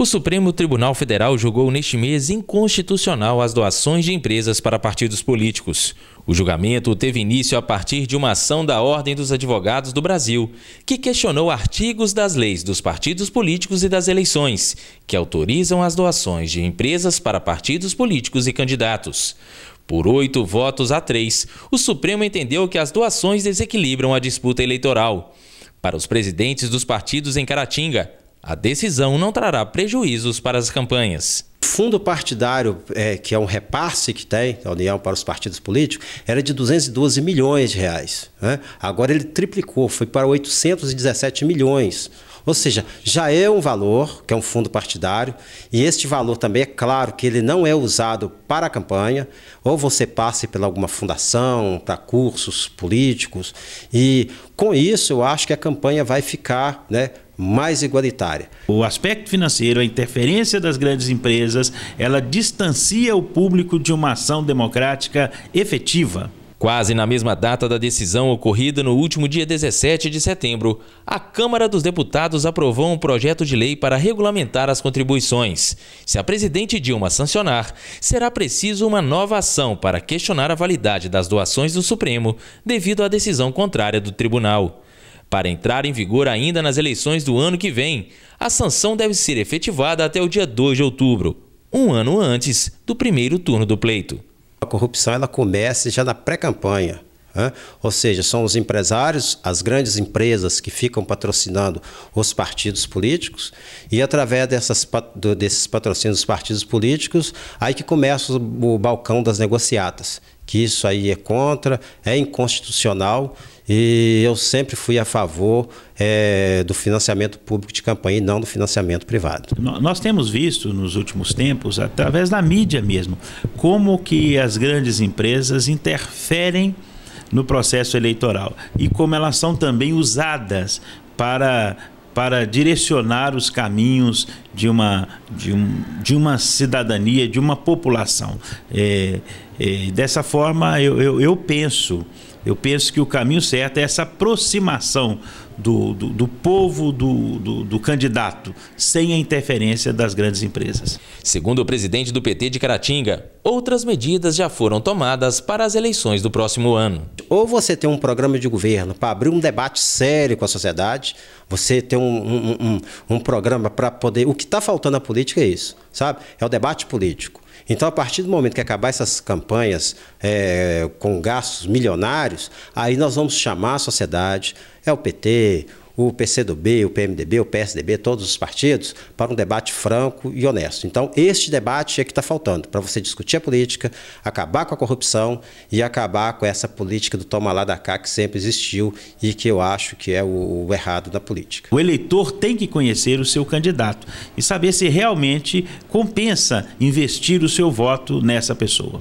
O Supremo Tribunal Federal julgou neste mês inconstitucional as doações de empresas para partidos políticos. O julgamento teve início a partir de uma ação da Ordem dos Advogados do Brasil, que questionou artigos das leis dos partidos políticos e das eleições, que autorizam as doações de empresas para partidos políticos e candidatos. Por oito votos a três, o Supremo entendeu que as doações desequilibram a disputa eleitoral. Para os presidentes dos partidos em Caratinga, a decisão não trará prejuízos para as campanhas. Fundo partidário, é, que é um repasse que tem a União para os partidos políticos, era de 212 milhões de reais. Né? Agora ele triplicou, foi para 817 milhões. Ou seja, já é um valor, que é um fundo partidário, e este valor também é claro que ele não é usado para a campanha, ou você passe por alguma fundação, para cursos políticos, e com isso eu acho que a campanha vai ficar né, mais igualitária. O aspecto financeiro, a interferência das grandes empresas, ela distancia o público de uma ação democrática efetiva. Quase na mesma data da decisão ocorrida no último dia 17 de setembro, a Câmara dos Deputados aprovou um projeto de lei para regulamentar as contribuições. Se a presidente Dilma sancionar, será preciso uma nova ação para questionar a validade das doações do Supremo devido à decisão contrária do tribunal. Para entrar em vigor ainda nas eleições do ano que vem, a sanção deve ser efetivada até o dia 2 de outubro, um ano antes do primeiro turno do pleito a corrupção ela começa já na pré-campanha. Ou seja, são os empresários, as grandes empresas que ficam patrocinando os partidos políticos, e através dessas, desses patrocínios dos partidos políticos, aí que começa o balcão das negociatas. Que isso aí é contra, é inconstitucional, e eu sempre fui a favor é, do financiamento público de campanha e não do financiamento privado. Nós temos visto nos últimos tempos, através da mídia mesmo, como que as grandes empresas interferem no processo eleitoral e como elas são também usadas para para direcionar os caminhos de uma, de, um, de uma cidadania, de uma população. É, é, dessa forma, eu, eu, eu penso eu penso que o caminho certo é essa aproximação do, do, do povo do, do, do, candidato, sem a interferência das grandes empresas. Segundo o presidente do PT de Caratinga, outras medidas já foram tomadas para as eleições do próximo ano. Ou você tem um programa de governo para abrir um debate sério com a sociedade, você tem um, um, um, um programa para poder. O que está faltando na política é isso, sabe? É o debate político. Então, a partir do momento que acabar essas campanhas é, com gastos milionários, aí nós vamos chamar a sociedade, é o PT, o PCdoB, o PMDB, o PSDB, todos os partidos, para um debate franco e honesto. Então, este debate é que está faltando, para você discutir a política, acabar com a corrupção e acabar com essa política do toma lá da cá que sempre existiu e que eu acho que é o, o errado da política. O eleitor tem que conhecer o seu candidato e saber se realmente compensa investir o seu voto nessa pessoa.